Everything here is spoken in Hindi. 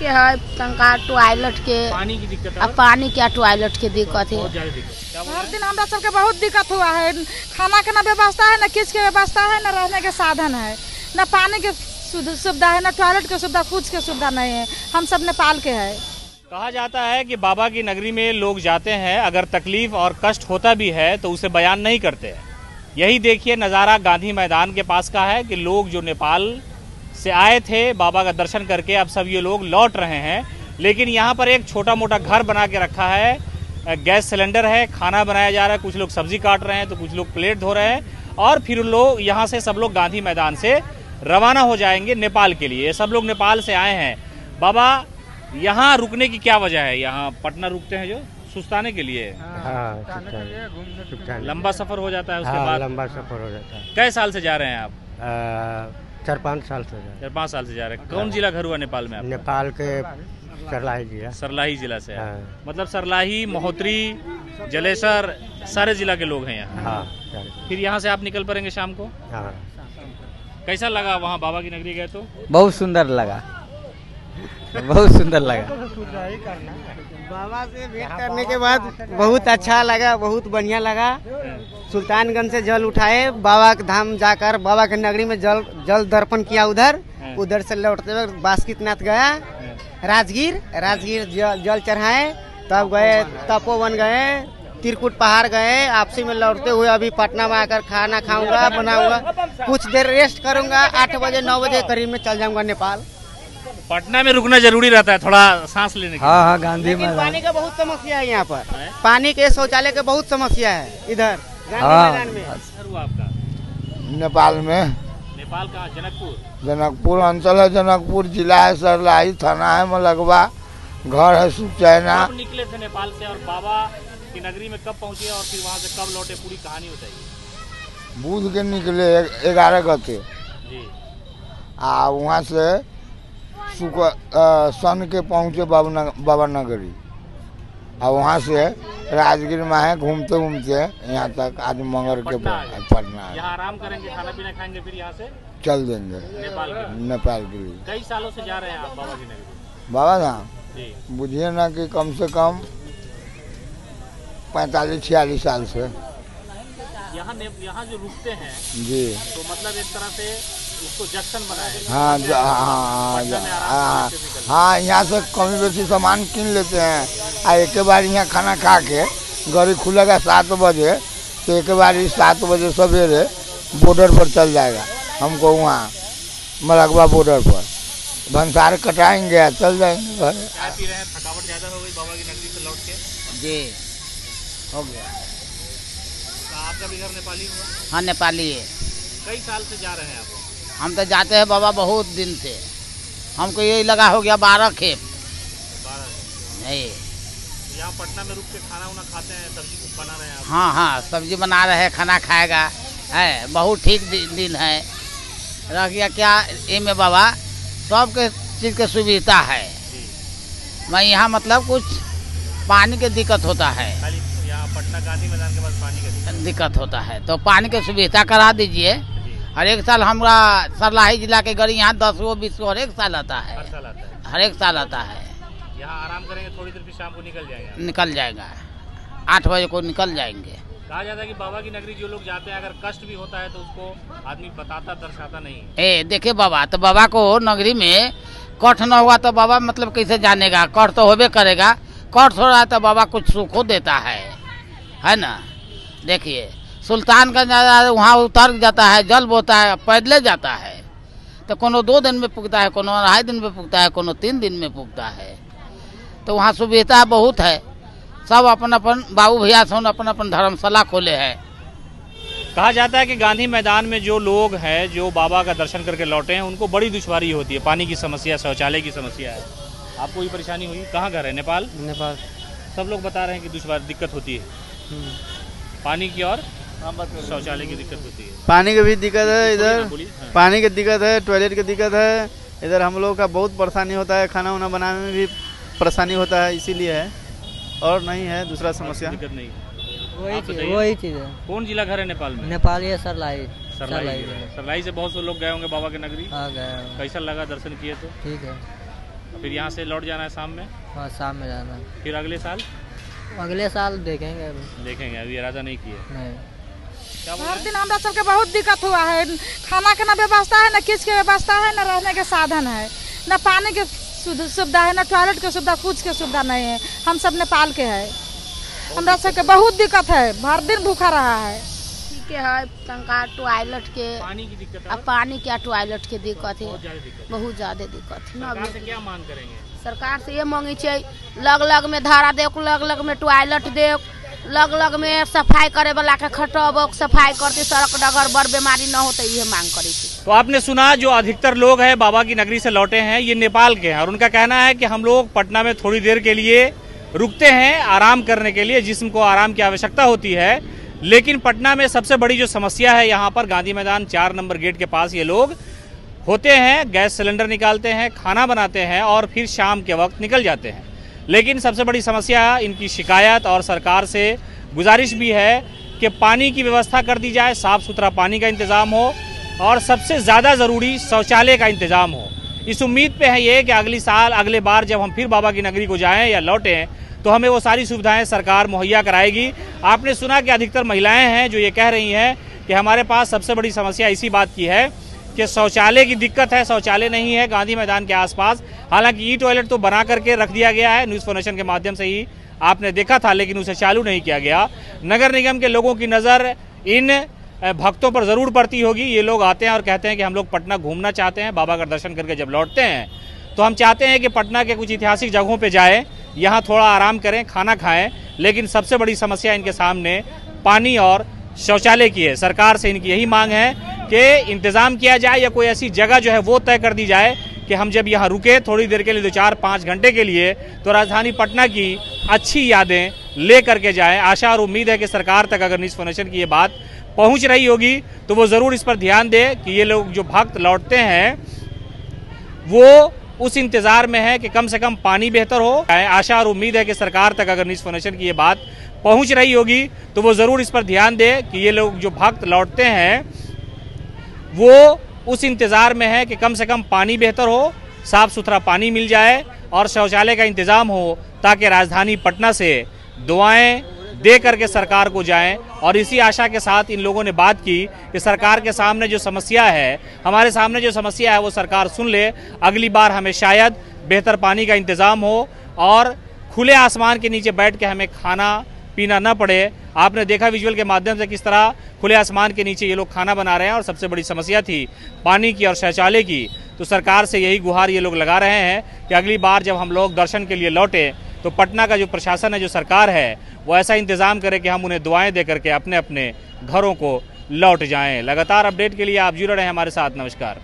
के है तनका टॉयलेट के। पानी की दिक्कत है? अब पानी के टॉयलेट के दिक्कत है? क्या हर दिन हमरा सबके बहुत दिक्कत हुआ है। खाना के ना व्यवस्था है ना किस के व्यवस्था है ना रहने के साधन है। ना पानी के सुविधा है ना टॉयलेट के सुविधा कुछ के सुविधा नहीं है। हम सब नेपाल के है। कहा जाता है कि बाबा की नगरी में लोग जाते हैं अगर तकलीफ़ और कष्ट होता भी है तो उसे बयान नहीं करते। हैं यही देखिए नज़ारा गांधी मैदान के पास का है कि लोग जो नेपाल से आए थे बाबा का दर्शन करके अब सब ये लोग लौट रहे हैं। लेकिन यहाँ पर एक छोटा मोटा घर बना के रखा है। गैस सिलेंडर है खाना बनाया जा रहा है कुछ लोग सब्ज़ी काट रहे हैं तो कुछ लोग प्लेट धो रहे हैं। और फिर लोग यहाँ से सब लोग गांधी मैदान से रवाना हो जाएँगे नेपाल के लिए। सब लोग नेपाल से आए हैं। बाबा यहाँ रुकने की क्या वजह है? यहाँ पटना रुकते हैं जो सुस्ताने के लिए। हाँ। लंबा सफ़र हो जाता है उसके हाँ बाद। लंबा सफ़र हो जाता है। कई साल से जा रहे हैं आप? चार पाँच साल से जा- चार पाँच साल से जा रहे हैं। कौन जिला घर हुआ नेपाल में आप नेपाल के सरलाई जिला। सरलाही जिला से? हाँ। मतलब सरलाही महोत्री जलेसर सारे जिला के लोग हैं यहाँ? हाँ फिर यहाँ से आप निकल पड़ेंगे शाम को? हाँ। कैसा लगा वहाँ बाबा की नगरी गए तो? बहुत सुंदर लगा। बहुत सुंदर लगा। बाबा से भेंट करने के बाद बहुत अच्छा लगा बहुत बढ़िया लगा। सुल्तानगंज से जल उठाए बाबा के धाम जाकर बाबा के नगरी में जल जल दर्पण किया उधर। उधर से लौटते हुए बासुकीनाथ गया राजगीर राजगीर जल, जल चढ़ाए तब गए तपोवन गए तिरकुट पहाड़ गए आपसी में लौटते हुए अभी पटना में आकर खाना खाऊँगा बनाऊँगा। कुछ देर रेस्ट करूँगा आठ बजे नौ बजे करीब में चल जाऊँगा नेपाल। पटना में रुकना ज़रूरी रहता है थोड़ा सांस लेने के हाँ हाँ गांधी लेकिन पानी का बहुत समस्या है यहाँ पर। पानी के शौचालय के बहुत समस्या है इधर। हाँ। आपका? नेपाल में। नेपाल का जनकपुर? जनकपुर अंचल है जनकपुर जिला है सरलाही थाना है मलगवा। घर है सुचैना। निकले थे नेपाल से और बाबा की नगरी में कब पहुँचे और फिर वहाँ से कब लौटे? पूरी कहानी बताइए। बुध के निकले ग्यारह गते आ वहाँ से अ, सन के पहुँचे बाबा नगरी। आ वहाँ से राजगीर में है घूमते घूमते यहाँ तक आज मंगर के पटना है। यहाँ आराम करेंगे खाना पीना खाएँगे फिर यहाँ से? चल देंगे। नेपाल के लिए। नेपाल के लिए। कई सालों से जा रहे हैं आप बाबा नगरी बाबा धाम जी। बुझिए ना कि कम से कम पैंतालीस छियालीस साल से। यहाँ यहाँ जो रुकते हैं जी। तो मतलब एक तरह से उसको जंक्शन बनाए हाँ हाँ हाँ हाँ से निकल हाँ यहाँ से कमी बेसी सामान किन लेते हैं? आ एक बार यहाँ खाना खा के गाड़ी खुलेगा सात बजे तो एक बार ही सात बजे सवेरे बॉर्डर पर चल जाएगा हमको वहाँ मलकवा बॉर्डर पर। भंसार कटाएँगे चल जाएँगे घर। हैं थकावट ज़्यादा हो गई बाबा की नगरी से लौट के। जी हो गया। आपका भी घर नेपाली हुआ हाँ नेपाली है। कई साल से जा रहे हैं आप? हम तो जाते हैं बाबा बहुत दिन से। हमको यही लगा हो गया बारह खेप। नहीं। यहाँ पटना में रुक के खाना उना खाते हैं सब्ज़ी बना रहे हैं हाँ हाँ सब्ज़ी बना रहे हैं खाना खाएगा। है बहुत ठीक दिन है। रह गया क्या में बाबा? सबके चीज़ के सुविधा है। मैं यहाँ मतलब कुछ पानी के दिक्कत होता है। यहाँ पटना गांधी मैदान के पास पानी का दिक्कत होता है। तो पानी की सुविधा करा दीजिए। हर एक साल हमारा सरलाही जिला के गाड़ी यहाँ दस गो बीस गो हर एक साल आता है। हर साल आता है। एक साल आता है। यहाँ आराम करेंगे थोड़ी देर फिर शाम को निकल जाएँगे। निकल जाएगा। आठ बजे को निकल जाएँगे। कहा जाता है कि बाबा की नगरी जो लोग जाते हैं अगर कष्ट भी होता है तो उसको आदमी बताता दर्शाता नहीं ए देखे बाबा तो बाबा को नगरी में कठ न हुआ तो बाबा मतलब कैसे जानेगा? कठ तो होबे करेगा। कठ हो रहा है तो बाबा कुछ सुखो देता है। है ना? देखिए सुल्तानगंज वहाँ उतर जाता है जल बोता है पैदले जाता है। तो कोनो दो दिन में पुगता है कोनो अढ़ाई दिन में पुगता है कोनो तीन दिन में पुगता है। तो वहाँ सुविधा बहुत है। सब अपन अपन बाबू भैया से अपन अपन धर्मशाला खोले हैं। कहा जाता है कि गांधी मैदान में जो लोग हैं जो बाबा का दर्शन करके लौटे हैं उनको बड़ी दुश्वारी होती है। पानी की समस्या शौचालय की समस्या है। आपको ये परेशानी हुई? कहाँ घर है? नेपाल? नेपाल। सब लोग बता रहे हैं कि दुश्वार दिक्कत होती है। पानी की और शौचालय की दिक्कत होती है। पानी की भी दिक्कत है इधर। हाँ। पानी की दिक्कत है टॉयलेट की दिक्कत है। इधर हम लोग का बहुत परेशानी होता है खाना वाना बनाने में भी परेशानी होता है इसीलिए है। और नहीं है दूसरा समस्या। दिक्कत नहीं वही चीज़ वही चीज़ है। कौन जिला घर है नेपाल में? नेपाल ये सरलाई। सरलाई सरलाई। से बहुत से लोग गए होंगे बाबा की नगरी। गए कैसा लगा दर्शन किए तो? ठीक है। फिर यहाँ से लौट जाना है शाम में? हाँ शाम में जाना है। फिर अगले साल? अगले साल देखेंगे अभी। देखेंगे अभी इरादा नहीं किया। नहीं। हर दिन हमरा सबके बहुत दिक्कत हुआ है। खाना के ना व्यवस्था है ना किस के व्यवस्था है ना रहने के साधन है। ना पानी के सुविधा है ना टॉयलेट के सुविधा कुछ के सुविधा नहीं है। हम सब नेपाल के है। हमरा सबके बहुत दिक्कत है। भर दिन भूखा रहा है। के है तनका टॉयलेट के पानी की दिक्कत आ पानी के टॉयलेट के दिक्कत है? बहुत ज़्यादा दिक्कत है। सरकार से क्या मांग करेंगे? सरकार से ये मांगे छै लग लग में धारा देख लग लग में टॉयलेट दे लग लग में सफ़ाई करे वाला के खटब, सफ़ाई करते, सड़क डगर, बड़ बीमारी न होते ये मांग करे तो आपने सुना, जो अधिकतर लोग हैं, बाबा की नगरी से लौटे हैं, ये नेपाल के हैं, और उनका कहना है कि हम लोग पटना में थोड़ी देर के लिए रुकते हैं, आराम करने के लिए, जिसम को आराम की आवश्यकता होती है। लेकिन पटना में सबसे बड़ी जो समस्या है, यहाँ पर गांधी मैदान चार नंबर गेट के पास ये लोग होते हैं, गैस सिलेंडर निकालते हैं, खाना बनाते हैं, और फिर शाम के वक्त निकल जाते हैं। लेकिन सबसे बड़ी समस्या इनकी शिकायत और सरकार से गुजारिश भी है कि पानी की व्यवस्था कर दी जाए, साफ़ सुथरा पानी का इंतज़ाम हो और सबसे ज़्यादा ज़रूरी शौचालय का इंतज़ाम हो। इस उम्मीद पे है ये कि अगली साल, अगले बार जब हम फिर बाबा की नगरी को जाएँ या लौटें तो हमें वो सारी सुविधाएँ सरकार मुहैया कराएगी। आपने सुना कि अधिकतर महिलाएँ हैं जो ये कह रही हैं कि हमारे पास सबसे बड़ी समस्या इसी बात की है कि शौचालय की दिक्कत है, शौचालय नहीं है गांधी मैदान के आसपास। हालाँकि ई टॉयलेट तो बना करके रख दिया गया है न्यूज़ फाउंडेशन के माध्यम से ही आपने देखा था, लेकिन उसे चालू नहीं किया गया। नगर निगम के लोगों की नज़र इन भक्तों पर ज़रूर पड़ती होगी। ये लोग आते हैं और कहते हैं कि हम लोग पटना घूमना चाहते हैं, बाबा का दर्शन करके जब लौटते हैं तो हम चाहते हैं कि पटना के कुछ ऐतिहासिक जगहों पर जाएँ, यहाँ थोड़ा आराम करें, खाना खाएँ, लेकिन सबसे बड़ी समस्या इनके सामने, पानी और शौचालय की है। सरकार से इनकी यही मांग है कि इंतज़ाम किया जाए या कोई ऐसी जगह जो है वो तय कर दी जाए कि हम जब यहाँ रुके थोड़ी देर के लिए, दो चार पाँच घंटे के लिए तो राजधानी पटना की अच्छी यादें ले करके जाएँ। आशा और उम्मीद है कि सरकार तक अगर न्यूज़ फाउंडेशन की ये बात पहुँच रही होगी तो वो ज़रूर इस पर ध्यान दे कि ये लोग जो भक्त लौटते हैं, वो उस इंतज़ार में है कि कम से कम पानी बेहतर हो। आशा और उम्मीद है कि सरकार तक अगर न्यूज़ फाउंडेशन की ये बात पहुँच रही होगी तो वो ज़रूर इस पर ध्यान दे कि ये लोग जो भक्त लौटते हैं, वो उस इंतज़ार में है कि कम से कम पानी बेहतर हो, साफ़ सुथरा पानी मिल जाए और शौचालय का इंतज़ाम हो, ताकि राजधानी पटना से दुआएँ दे करके सरकार को जाएँ। और इसी आशा के साथ इन लोगों ने बात की कि सरकार के सामने जो समस्या है, हमारे सामने जो समस्या है वो सरकार सुन ले, अगली बार हमें शायद बेहतर पानी का इंतज़ाम हो और खुले आसमान के नीचे बैठ के हमें खाना पीना न पड़े। आपने देखा विजुअल के माध्यम से किस तरह खुले आसमान के नीचे ये लोग खाना बना रहे हैं और सबसे बड़ी समस्या थी पानी की और शौचालय की। तो सरकार से यही गुहार ये लोग लगा रहे हैं कि अगली बार जब हम लोग दर्शन के लिए लौटे तो पटना का जो प्रशासन है, जो सरकार है, वो ऐसा इंतज़ाम करे कि हम उन्हें दुआएँ दे करके अपने अपने घरों को लौट जाएँ। लगातार अपडेट के लिए आप जुड़े रहें हमारे साथ। नमस्कार।